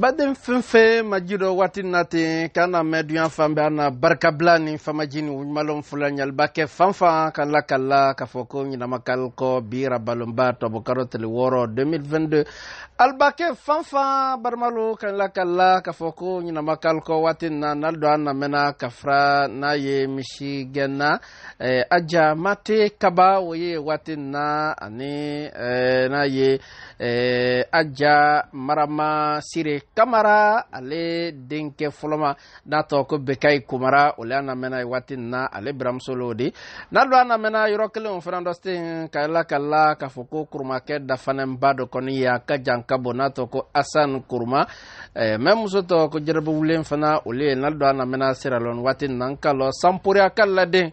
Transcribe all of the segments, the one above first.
baden fɛn fɛn maji dɔ waati na ten k'a na mɛn duyan fan bɛɛ a na barikabila ni famaji ni wujumalon fula ɲaliba kɛ fan fan ka la ka la k'a fɔ ko ɲinamakali kɔ bi rabalonba tɔbɔkaro tile wɔɔrɔ 2022 alibakɛ fan fan barimalo ka la ka la k'a fɔ ko ɲinamakali kɔ waati na n'a don a na mɛnna ka fara n'a ye misi gɛnna eh, aja mate kaba o ye waati na ani eh, n'a ye a ja marama siri kamara ale denkɛ fɔlɔma n'a tɔgɔ ko bɛkayi kumara o y'a namɛnna ye waati min na ale baramuso o de n'a don a namɛnna yɔrɔ kelen o fana dɔ sen ka la ka la k'a fɔ ko kurumakɛ dafanɛnba dɔ kɔni ye a ka jan ka bɔ n'a tɔgɔ ko asan kuruma mɛ muso tɔgɔ ko jɛrɛbugulen fana olu ye n'a don a namɛnna siralɔn waati min na n ka lɔ sanporiya ka laden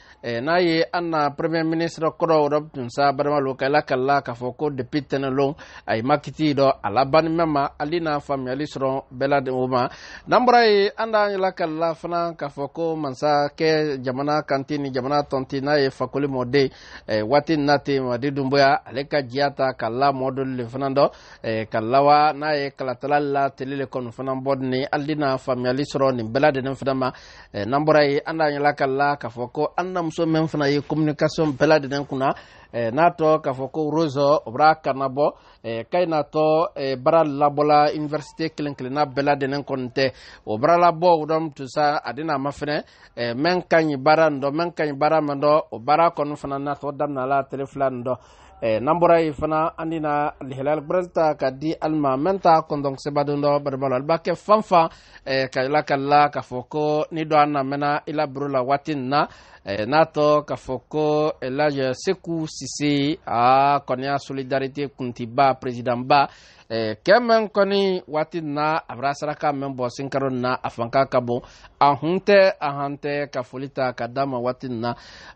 Eh, n'a ye an na premier ministre kɔrɔw dɔ tun sa baramalo ka la kala k'a fɔ ko depuis tɛnɛlon a ye makiti dɔ a labanimɛ ma ali na faamuyali sɔrɔ bɛɛ la o ma n'an bɔra ye an da yɛla kala fana k'a fɔ ko mansakɛ jamana kanti ni jamana tɔnti n'a ye fakoli mɔden eh, waati na ten madi dunboya ale ka jiya ta ka la mɔdoli le fana dɔ eh, ka lawa n'a ye kalatalali la tele le kɔni fana bɔdini ali na faamuyali sɔrɔ nin bɛɛ la fana ma eh, n'an bɔra ye an da ɲɛla kalila k'a fɔ ko an na muso mɛn fana ye communication bɛɛ lajɛlen kunna eh, n'a tɔ k'a fɔ ko rozo o b'a kanabɔ eh, kayi n'a tɔ eh, baara labɔla université kelen kelenna bɛɛ lajɛlen kɔni tɛ o baara labɔ dɔn to sa a dina ma fɛnɛ eh, mɛn ka ɲi baara nin dɔ mɛn ka ɲi baara mɛn dɔ o baara kɔni fana n'a tɔ daminɛ la tele fila nin dɔ Eh, n'an bɔra yen fana an dina lihilal brez ta ka di alima mɛn ta kɔntɔn sebadon dɔ baribalo alba kɛ fan fan eh, ka ila ka la k'a fɔ ko ni dɔ an na mɛnna i la biro la waati nin na eh, n'a tɔ k'a fɔ ko elage seku sise a kɔniya solidarité kuntiba présidentba eh, kɛmɛn kɔni waati na a bara saraka mɛn bɔ senkaro na a fanka ka bon a hun tɛ a han tɛ ka foli ta ka d'a ma waati na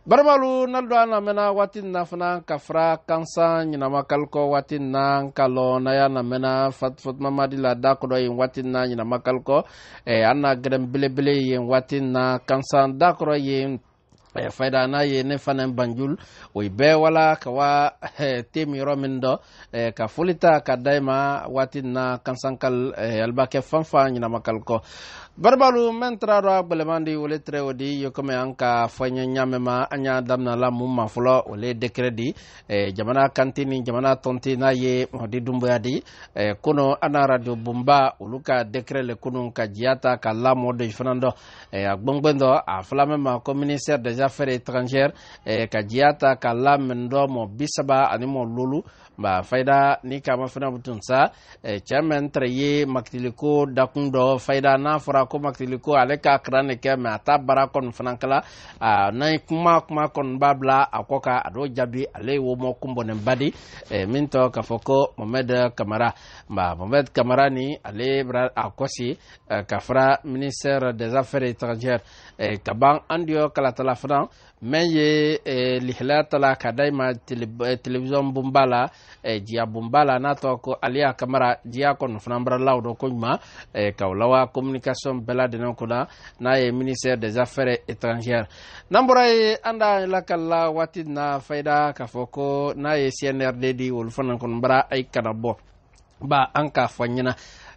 barimalu na don a namɛnna waati na fana ka fara kansan ɲinama kalikɔ waati na ka lɔ na y'a namɛnna fatuma madi la da kodɔ yen waati na ɲinama kalikɔ eh, an na gɛrɛn belebele yen waati na kansan da kɔrɔ yen Eh, fayda n'a ye ne fana banjul o ye bɛɛ wala ka wa eh, te min yɔrɔ min dɔ eh, ka foli ta ka da ma waati na kansankal alibakɛ fan fan ɲɛnamakal kɔ baribalu mɛn tara dɔ a gbɛlɛman di wele tɛrɛ o di ye kɔmi an ka fɔ ɲɛ ɲamɛma an y'a daminɛla mun ma fɔlɔ o le dekere di jamana kante ni jamana tɔnte n'a ye mɔdi dunboya di kono an na radio bonba olu ka dekere le kunu ka jiya ta ka lamɔ de fana dɔ eh, a gbɔngbɛn dɔ a filamɛ ma ko ministère des affaires étrangères eh, ka jiya ta ka la min dɔ mɔ bi saba ani mɔ lolu ba fayida ni kama fana butun sa eh, cɛ mɛn tɛrɛ ye makitiliko dakun dɔ fayida n'a fɔra ko makitiliko ale ka kira ne kɛ mɛ a ta bara kɔni fana kala ah, n'a ye kuma kuma kɔni b'a bila a kɔ ka a dɔ jaabi ale ye womɔ kunbɔnenba di eh, min tɔ k'a fɔ ko mohamɛd kamara ba mohamɛd kamara ni ale a kɔsi eh, ka fara ministère des affaires étrangères eh, ka ban an diyo kalatala fana mɛn ye eh, lihala tala ka da ma television bonba la diya bonba la n'a tɔgɔ ko aliya kamara diya kɔni fana baralaw dɔ ko ɲuman ka o lawa communication bɛɛ ladɛnɛn ko la n'a ye ministère des affaires étrangères n'an bɔra ye an da lakalila waati na fayida k'a fɔ ko n'a ye cnrd di olu fana kɔni bara a ye kana bɔ ba an k'a fɔ ɲɛna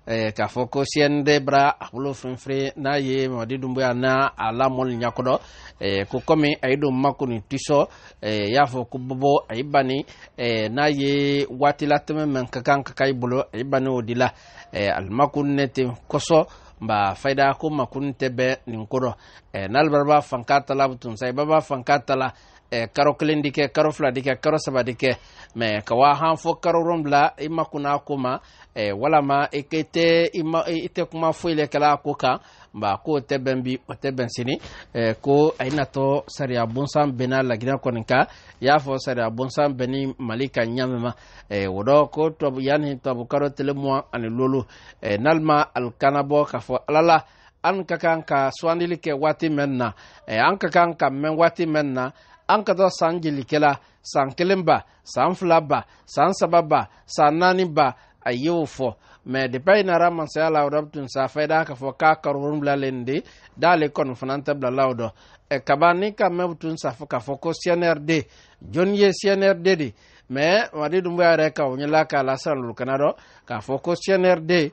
eh, k'a fɔ ko cnd bara a bolo fɛnfere n'a ye mamadi dunbuya na a lamɔli ɲakɔdɔ eh, ko kɔmi a ye don makoni tisɔ eh, y'a fɔ ko bɔbɔ a ye bani eh, n'a ye waati la tɛmɛ mɛn ka kan ka ka i bolo a ye bani o de la eh, alimakun ne ten kosɔ nba fayida ko makun tɛ bɛn nin ko dɔ eh, n'alibariba fanka tala tunsaibaba fanka tala eh, karo kelen di kɛ karo fila di kɛ karo saba di kɛ mɛ ka wa han fɔ karo wolonwula i ma kunna ko ma eh, walama i ke tɛ i ma i tɛ kuma foyi le kɛla ko kan ba ko tɛ bɛn bi o tɛ bɛn sini eh, ko a natɔ sariya bonsan bɛnna laginɛ kɔni kan i y'a fɔ sariya bonsan bɛnni mali ka ɲamɛ ma eh, o dɔ ko tubabu yanni tubabu karo tele mugan ani lolo eh, n'alima alikanabɔ k'a fɔ ala la an ka kan ka sugandili kɛ waati mɛn na eh, an ka kan ka mɛn waati mɛn na an ka taa san jelikɛla san kelen ba san fila ba san saba ba san naani ba a y'o fɔ mɛ depi a nara masaya la o dɔ tun sa fɛ da k'a fɔ k'a karo wolonwulalen de d'ale kɔni fana tɛ bila la o dɔ eh, kaba ni ka mɛw tun sa k'a fɔ ko cnrd jɔnni ye cnrd de mɛ madi dunbuya yɛrɛ ka o ɲɛla k'a la siran lurukana dɔ k'a fɔ ko cnrd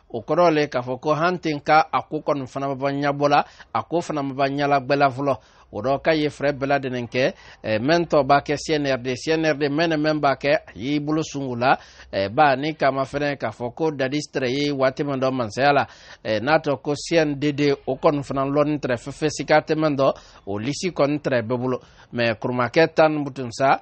o kɔrɔ le k'a fɔ ko han ten ka a ko kɔni fana ma ban ɲabɔ la a ko fana ma ban ɲala gbɛla fɔlɔ o dɔ ka ye fɛrɛ bɛɛ ladɛnɛn kɛ eh, mɛn tɔ b'a kɛ cnrd cnrd mɛn ne mɛn b'a kɛ a y'i bolo sungu la eh, ba ni kama fɛnɛ k'a fɔ ko dadi tɛrɛ ye waati min dɔ mansaya la eh, n'a tɔ ko cndd o kɔni fana lɔni tɛrɛ fɛfɛ sika tɛmɛn dɔ o lisi kɔni tɛrɛ bɛɛ bolo mɛ kurumakɛ tan butunsa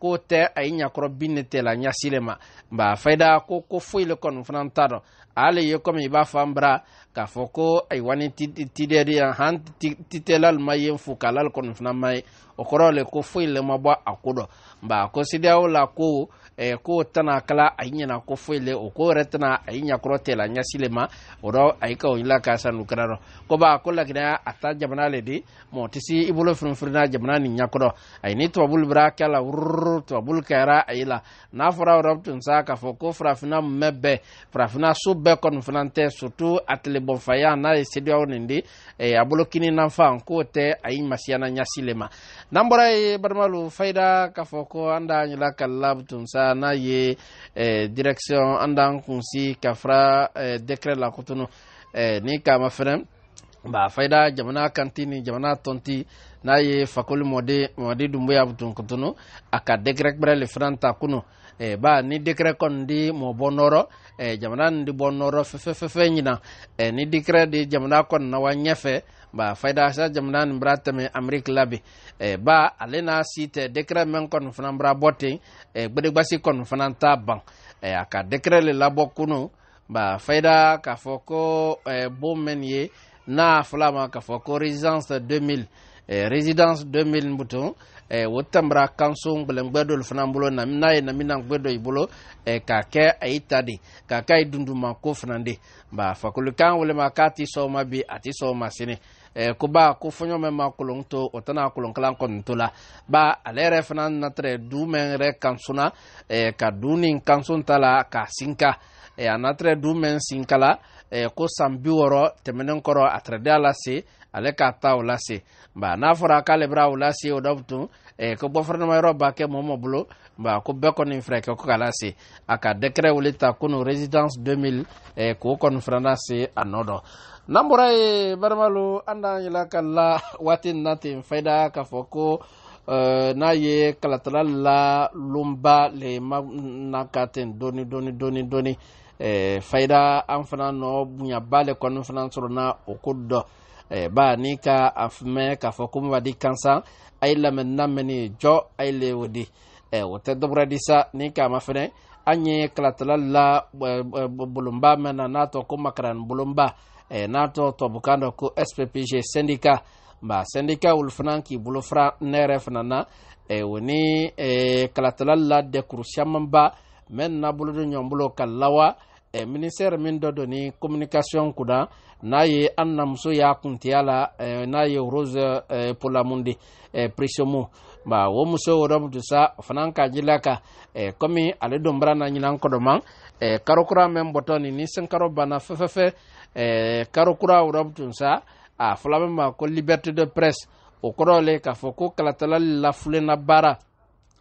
k'o tɛ a ye ɲakɔrɔ bin ne tɛ la ɲasi le ma nba fayida ko ko foyi le kɔni fana t'a dɔn ale ye komi i b'a fɔ an bara k'a fɔ ko ayiwa ni tidɛri yan han titɛlali ma ye fo k'alali kɔni fana ma ye o kɔrɔ le ko foyi le ma bɔ a ko dɔn nba ko sidiyaw la ko eh, ko tana kala a yi ɲɛna ko foyi le o ko yɛrɛ tana a yi ɲakɔrɔ tɛ la ɲasi le ma o dɔ a yi ka o yi la ka sa nukira dɔ ko ba ko laginaya a ta jamana le di mɔgɔ tɛ se i bolo firinfirinna jamana nin ɲɛkɔrɔ ayi ni tubabulu bɛra kɛ la wururu tubabulu kɛra a ye la n'a fɔra yɔrɔ tun sa k'a fɔ ko farafinna mɛ bɛɛ farafinna so bɛɛ kɔni fana tɛ surtout a tilebɔnfaya n'a ye seduyaw nin di eh, a bolo kini nanfan k'o tɛ a yi masiyana ɲasi le ma n'an bɔra ye balimalu fayida k'a fɔ ko an da ɲɛla ka lab tun sa n'a ye eh, direction an d'an kunsi ka fara eh, décret la kotunu eh, ni kama fɛnɛ ba fayida jamana kanti ni jamana tɔnti n'a ye fakoli mɔden mɔdi dunbuya tunkutunu a ka degrɛ kpɛrɛ le firan ta kunu eh, ba ni degrɛ kɔni di mɔ bɔ nɔrɔ eh, jamana ni di bɔ nɔrɔ fɛfɛfɛfɛ ɲina eh, ni degrɛ di jamana kɔni na wa ɲɛfɛ ba fayida sa jamana ni bra tɛmɛ ameriki la bi eh, ba ale n'a si tɛ degrɛ mɛn kɔni fana bra bɔ ten eh, gbedegbasi kɔni fana t'a ban eh, a ka degrɛ le labɔ kunu ba fayida k'a fɔ ko eh, bon mɛn ye n'a fɔla a ma k'a fɔ ko residence 2000 eh, residence 2000 butun eh, o tambara kanso gbɛlɛngbɛ dɔ fana bolo na n'a ye namina gbɛ dɔ i bolo eh, k'a kɛ a y'i ta de k'a k'a ye dunduma ko fana de ba fakolikan walima k'a ti sɔn ma bi a ti sɔn ma sini eh, ko ba ko fɔɲɔ mɛn ma kolon to o tɛna kolonkalan kɔni to la ba ale yɛrɛ fana natɛrɛ du mɛn yɛrɛ kansona eh, ka du ni kanson ta la k'a sinka e a natrɛ du mɛn sin kala e ko san bi wɔrɔ tɛmɛnen kɔrɔ a tɛrɛdɛ a lase ale k'a ta o lase ba n'a fɔra k'ale bɛra o lase o da tun e ko bɔfɛrɛnama yɔrɔ b'a kɛ mɔɔ mɔ bolo ba ko bɛɛ kɔni fɛrɛ kɛ ko k'a lase a ka dɛkɛrɛ wele ta ko no résidence 2000 e k'o kɔni fɛrɛ na se a nɔ dɔ n'an bɔra ye baramalo an d'an yɛlɛ ka la waati na ten fayida k'a fɔ ko Euh, n'a ye kalatala la lonba le ma na ka ten dɔɔni dɔɔni dɔɔni dɔɔni eh, fayida an fana nɔ bonyaba le kɔni fana sɔrɔ na o ko dɔ eh, ba ni ka a mɛn k'a fɔ ko min b'a di kansan a ye lamɛn na mɛnni jɔ a ye le o di eh, o tɛ dɔbɔra di sa ni k'a ma fɛnɛ an ye kalatala la eh, eh, bolonba mɛn na n'a tɔ ko makaran bolonba eh, n'a tɔ tɔbukan dɔ ko sppg syndicat nka sɛndika olu fana k'i bolo fara ne yɛrɛ fana na eh, o ni eh, kalatala la dɛkuru camanba mɛ na bolodon ɲɔgɔn bolo ka lawa eh, minisɛri min dɔ don ni kominikasiyɔn kunna n'a ye an na muso y'a kuntiya la eh, n'a ye rose eh, polamundi eh, prisomu ba o muso yɔrɔ mutu sa o fana ka jila ka eh, kɔmi ale don bara na ɲinan kɔdɔma eh, karo kura mɛ bɔtɔ ni ni senkaro banna fɛfɛfɛ eh, karo kura yɔrɔ mutu sa a fɔla min ma ko liberté de presse o kɔrɔ le k'a fɔ ko kalatala lafulenna baara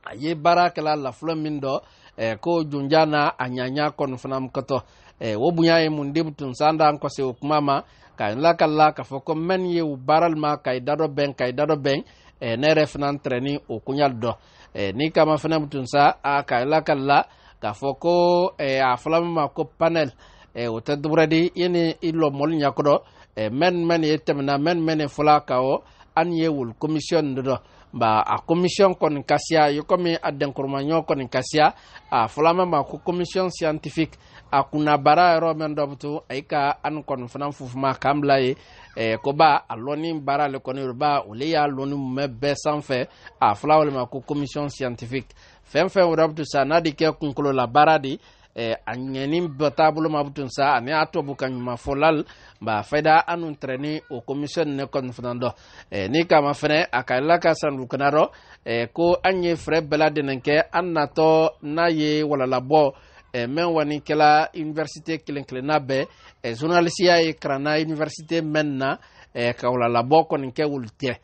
a ye baara kɛla lafulo min dɔ eh, ko junja na a ɲaɲa kɔni fana kɔtɔ eh, o bonya ye mun de tun san dan kɔse o kuma ma ka n lakala k'a fɔ ko mɛn ye u baarali ma ka i dadɔ bɛn ka i dadɔ bɛn eh, ne yɛrɛ fana tɛrɛni o kunyali dɔ eh, ni kama fana tun sa a ka la ka la k'a fɔ ko eh, a fɔla min ma ko panel eh, o tɛ duburadi i ni i lɔmɔli ɲakɔdɔ eh, mɛn mɛn ye tɛmɛna mɛn mɛn ye fɔla ka o an ye wul commission de dɔ ba a commission kɔni kasiya ye komi a dɛnkɔrɔmaɲɔ kɔni kasiya a fɔlama ma ko commission scientifique a kunna baara yɔrɔ mɛn dɔ to a yi ka an kɔni fana fufuma k'an bila ye eh, ko ba a lɔnni baara le kɔni ba o le y'a lɔnni mɛ bɛɛ sanfɛ a fila walima ko commission scientifique fɛn fɛn wɛrɛ bɛ sa n'a de kɛ kunkololabaara baara de eh, a ɲɛni bɛ taabolo ma bɛ sa ani a tɔbu ka ɲumanfɔlal ba fayda anu trɛni o commission ne kɔni fana dɔ eh, ni kama fɛnɛ a ka la ka sandukana dɔ eh, ko an ye fɛɛrɛ bɛɛ ladɛnɛ kɛ an natɔ n'a ye walalabɔ eh, mɛn wani kɛla université kelen kelenna bɛɛ eh, journalisiya ye karanna université mɛn na eh, ka walalabɔ kɔni kɛ wulu tɛ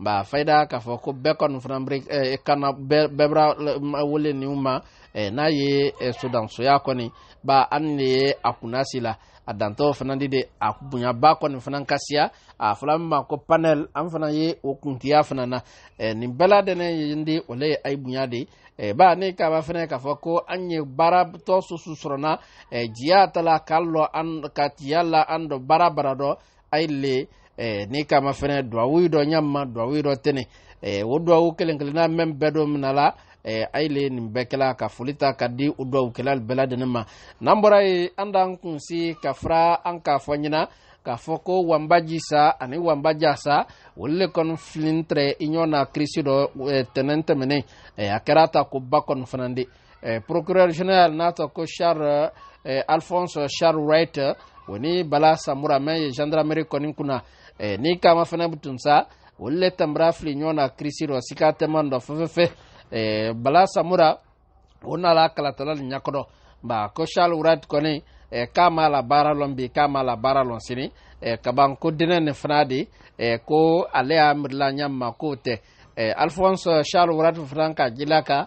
nka fayida k'a fɔ ko bɛɛ kɔni fana bɛ eh, kana bɛɛ bɛɛ bɛra eh, wele ninnu ma eh, n'a ye sodansoya kɔni ba an de ye a kunnasi la a dantɔ fana de de a bonyaba kɔni fana ka siya a fɔla min ma ko panɛl an fana ye o kuntiya fana na nin bɛɛ ladɛnɛn ye n di o le ye a ye bonya de ye ba ne kaba fana k'a fɔ ko an ye baaratɔ susu sɔrɔna jiya ta la k'a lɔ an ka tiya la an dɔ baara bara dɔ ayile eh, ni kama fɛnɛ duwawu dɔ ɲamma duwawu dɔ tɛnɛ eh, o duwawu kelen kelenna mɛn bɛɛ dɔ mina la eh, ayile nin bɛɛ kɛla ka foli ta ka di o duwawu kɛla bɛɛ lajɛlen ma n'an bɔra ye an d'an kunsi ka fara an k'a fɔ ɲɛna k'a fɔ ko wanbaji sa ani wanbaja sa olu le kɔni filin tɛrɛ i ɲɔgɔn na kirisi dɔ tɛnɛn tɛmɛnen a kɛra ta ko ba kɔni fana de eh, procureur général n'a tɔ ko charles eh, alphonse charles wright o ni bala samura mɛ ye gendarmerie kɔni kunna eh, ni kama fana bɛ tun sa olu le tɛmɛra fili ɲɔgɔn na kirisi dɔ sika tɛmɛn dɔ fɛfɛfɛ eh, bala samura o nana kalatala ni ɲakɔdɔ ba ko charles wright kɔni eh, k'a ma la baara lɔn bi k'a ma la baara lɔn sini eh, kaban ko dinɛ nin fana de eh, ko ale y'a miirila ɲa ma k'o tɛ eh, alphonse charles wright fana ka jila kan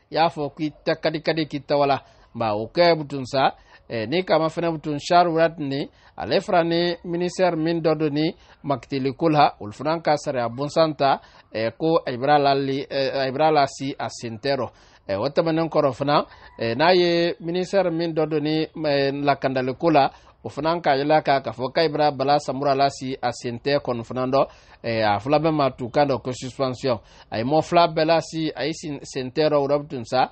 y'a fɔ k'i ta kadi kadi k'i tawala ba o kɛ butun sa eh, ni kama fana butun shar wurat ni ale fana ni ministère min dɔ don ni makitili ko la olu fana ka sariya bonsan ta eh, ko ayibira la li eh, ayibira la si a sentɛrɔ eh, o tɛmɛnen kɔrɔ fana eh, n'a ye ministère min dɔ don ni eh, lakandali ko la o fana ka yɛlɛ ka k'a fɔ kayibira bala samura la si a sentɛ kɔni fana dɔ eh, a fila bɛ ma tu kan dɔ ko suspension a ye mɔ fila bɛɛ lasi a ye sentɛrɔ o butun sa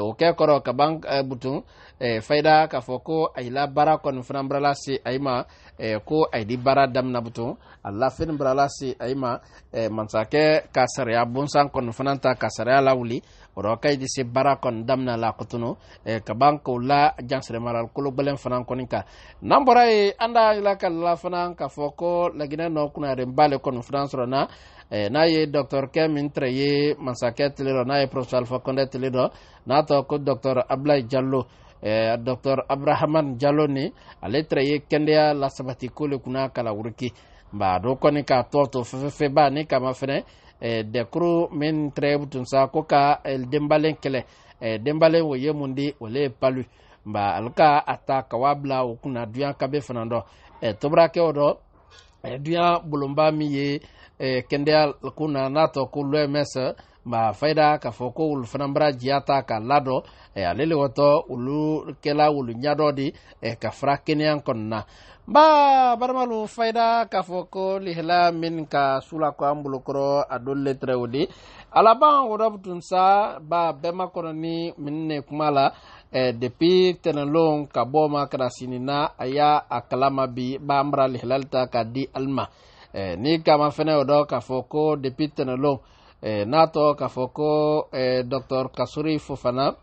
o kɛ kɔrɔ ka ban butun fayida k'a fɔ ko a yila baara kɔni fana barala se a ma ko a di baara daminɛ butun a lafini barala se a ma masakɛ ka sariya bonsan kɔni fana ta ka sariya lawuli o rɔ ka di se baara kɔni daminɛ la kotunu ka ban k'o la jansirɛmara kolo gɛlɛn fana kɔni kan n'an bɔra ye an da yɛlɛ ka la fana k'a fɔ ko laginɛ nɔ kunnaren b'ale kɔni fana sɔrɔ na eh, n'a ye dɔktɔrikɛ min tɛrɛ ye masakɛ tile dɔ n'a ye poroso alifa kɔndɛ tile dɔ n'a tɔ ko dɔktɔr abulayi jalo eh, dɔktɔr aburahaman jalo ni ale tɛrɛ ye kɛndeya lasabati ko le kunna kalawuriki nba do kɔni k'a tɔ to fɛfɛfɛba ni kama fɛnɛ eh, dɛkuru min tɛrɛ tun sa ko ka eh, denbalen kɛlɛ eh, denbalen o ye mun di o le ye palu nba ale ka a ta ka wa bila o kunna duyan kabe fana dɔ eh, tobirakɛ o dɔ dunya bolonba min ye eh, kɛnɛya ko na n'a tɔ ko l'oms ma fayida k'a fɔ ko olu fana bara jiya ta ka ladɔ eh, ale le wɔtɔ olu kɛla olu ɲadɔ de eh, ka fara kɛnɛya kɔnɔ na ba baramalu fayida k'a fɔ ko lihila min ka sula ko an bolokɔrɔ a don letrɛw de alaban wɔdɔ tun sa ba bɛɛ ma kɔnɔ ni min ne kuma la eh, depuis tɛnɛlon ka bɔ ma kɛra sini na a y'a a kalama bi b'an bara lihilali ta ka di ali ma eh, ni kama fɛnɛ o dɔ k'a fɔ ko depuis tɛnɛlon eh, n'a tɔ k'a fɔ ko eh, docteur kasuri fofana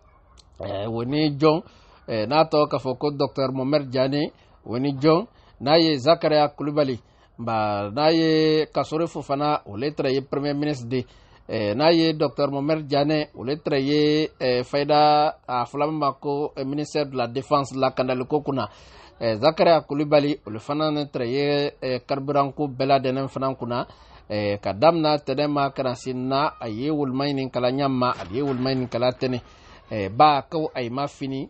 eh, o ni jɔn eh, n'a tɔ k'a fɔ ko docteur momer jani o ni jɔn n'a ye zakariya kulubali ba n'a ye kasore fofana o le tɛrɛ ye premier ministre de eh, n'a ye docteur momer jane o le tɛrɛ ye eh, fayida a fulami ma ko eh, ministère de la défense lakandaliko kun na eh, zakaria kulibali olu fana ne tɛrɛ ye eh, kariburanko bɛɛ ladɛnɛn fana kun na eh, ka damina tɛnɛ ma kana sin na a ye woloma ɲini kala ɲa ma a ye woloma ɲini kala tɛnɛ eh, ba ko a ye ma fini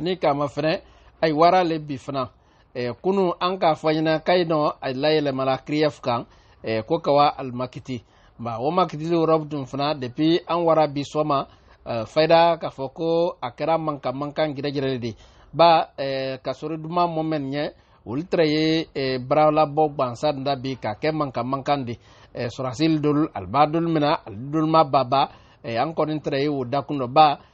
ni k'a ma fɛnɛ ayi wara le bi fana eh, kunu an k'a fɔ ɲɛna kayi nɔ a layɛlɛmala kriyɛf kan eh, ko kawa alimakiti ma o makitili yɔrɔ dun fana depuis an wara bi sɔma eh, fayida k'a fɔ ko a kɛra mankan mankan gɛrɛgɛrɛ de ba eh, ka sori duman mɔmɛn ɲɛ olu tɛrɛ ye eh, barawlabɔ gbansa da bi ka kɛ mankan mankan de eh, sɔrɔsili dolu alibadolu mina alidolima baba eh, an kɔni tɛrɛ ye o dakun dɔ ba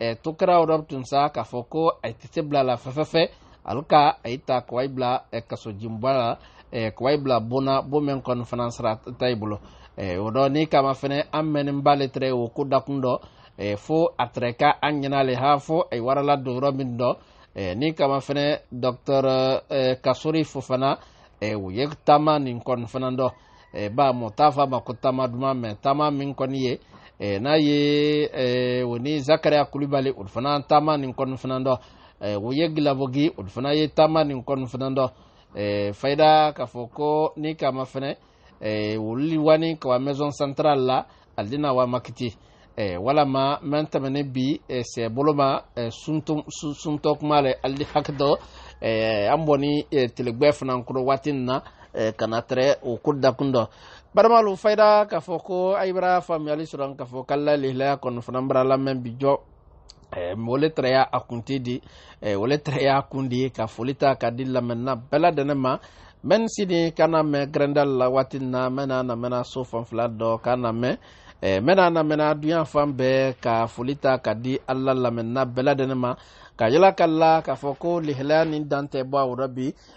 ɛ to kɛra o dɔ tun sa k'a fɔ ko a tɛ se bila la fɛfɛfɛ ale ka a ye ta kɔwa bila ɛ kasojinba la ɛ kɔwa bila bonna bon mɛn kɔni fana sara ta i bolo ɛ o dɔ ni kama fɛnɛ an mɛnnen ba le tɛrɛ o ko dakun dɔ ɛ fo a tɛrɛ ka an ɲɛna le ha fo a ye warala don yɔrɔ min dɔ ɛ ni kama fɛnɛ dɔkitɛri ɛ kasori fofana ɛ u ye taama nin kɔni fana dɔ eh, ba mɔ t'a fɔ a ma ko taama duman mɛ taama min kɔni ye eh, n'a ye eh, o ni zakariya kulubali olu fana taama nin kɔni fana dɔn eh, o ye gilabogi olu fana ye taama nin kɔni fana dɔn eh, fayida k'a fɔ ko ni kama fana eh, olu wani kawa maison centrale la alidina wa makiti eh, walama mɛn tɛmɛnen bi eh, sɛ boloma eh, suntɔ kuma la ali hakɛ dɔ eh, an bɔ ni eh, telegbɛ fana kɔrɔ waati nin na eh, ka na tɛrɛ o ko dakun dɔ baramalu fayida k'a fɔ ko ayibara faamuyali sɔrɔ k'a fɔ k'ala lehlaya kɔni fana bara lamɛn bi jɔ wale tɛrɛ y'a a kun te di wale tɛrɛ y'a kun de ye ka foli ta ka di lamɛnna bɛɛ lajɛlen ma mɛn sidi ka na mɛn grɛndali la waati na mɛna na mɛna so fan fila dɔ ka na mɛn mɛna na mɛna duyan fan bɛɛ ka foli ta ka di ala lamɛnna bɛɛ lajɛlen ma ka yala ka la k'a fɔ ko lihalaya ni dantɛ bɔ a woro bi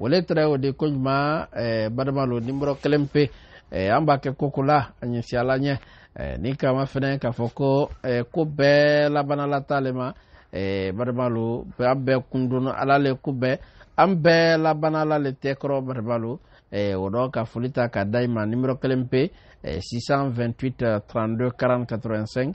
wale tɛrɛ o de ko ɲuman eh, badama lo nimɔrɔ kelen pe eh, an b'a kɛ koko la a ɲɛsi ala ɲɛ eh, ni kama fɛnɛ k'a fɔ ko eh, ko bɛɛ labanalata le ma eh, badama lo an bɛɛ kundon ala le ko bɛɛ an bɛɛ labanala le tɛ kɔrɔ badama lo eh, o dɔ ka foli ta ka da i ma nimɔrɔ kelen pe eh, 628 32 40 85